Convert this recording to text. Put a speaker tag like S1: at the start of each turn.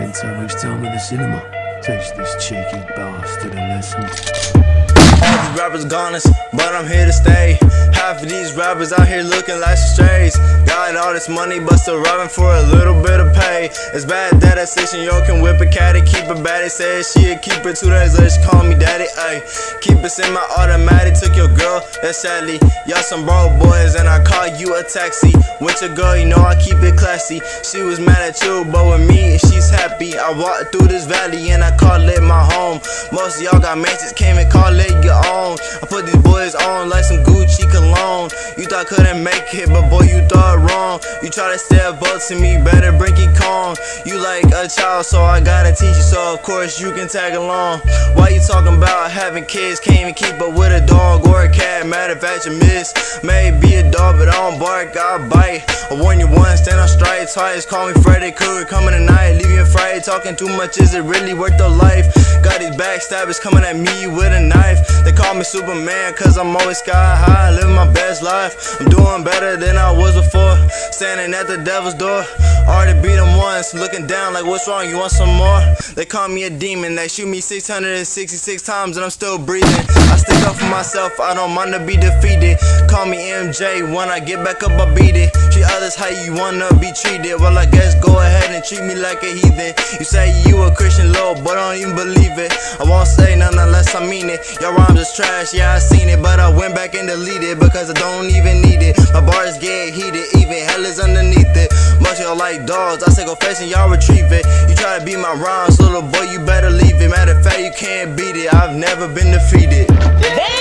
S1: spend so much time in the cinema. Teach this cheeky bastard a lesson.
S2: All these rappers goners, but I'm here to stay. Half of these rappers out here looking like strays. Got all this money, but still robbing for a little bit of pay. It's bad that a station yo can whip a caddy, keep it bad. They said she'll keep it two days later, she call me daddy. Ayy, keep it in my automatic. Took your girl, that's sadly. Y'all some broke boys, and I call you a taxi. With your girl, you know I keep it classy. She was mad at you, but with me, she's happy. I walked through this valley, and I call it home. Most of y'all got mansions, came and call it your own. Thought couldn't make it, but boy, you thought wrong. You try to step up to me, better bring it calm. You like a child, so I gotta teach you, so of course you can tag along. Why you talking about having kids? Can't even keep up with a dog or a cat. Matter of fact, you miss. Maybe a dog, but I don't bark, I bite. I warn you once, stand on straight. Twice, call me Freddy Krueger, coming tonight, leave you afraid. Talking too much, is it really worth the life? Got these backstabbers coming at me with a knife. They call me Superman, cause I'm always sky high, living my best life. I'm doing better than I was before. Standing at the devil's door. Already beat him once, looking down like, what's wrong? You want some more? They call me a demon. They shoot me 666 times and I'm still breathing. I stick up for myself, I don't mind to be defeated. Call me MJ, when I get back up, I beat it. Treat others how you wanna be treated. Well, I guess go ahead and treat me like a heathen. You say you a Christian, Lord, but I don't even believe it. I won't say nothing unless I mean it. Your rhymes is trash, yeah, I seen it, but I went back and deleted because I don't even need it. My bars get heated, even hell is underneath it. Much y'all like dogs, I say go fetch and y'all retrieve it. You try to beat my rhymes, little boy, you better leave it. Matter of fact, you can't beat it. I've never been defeated.
S3: Damn!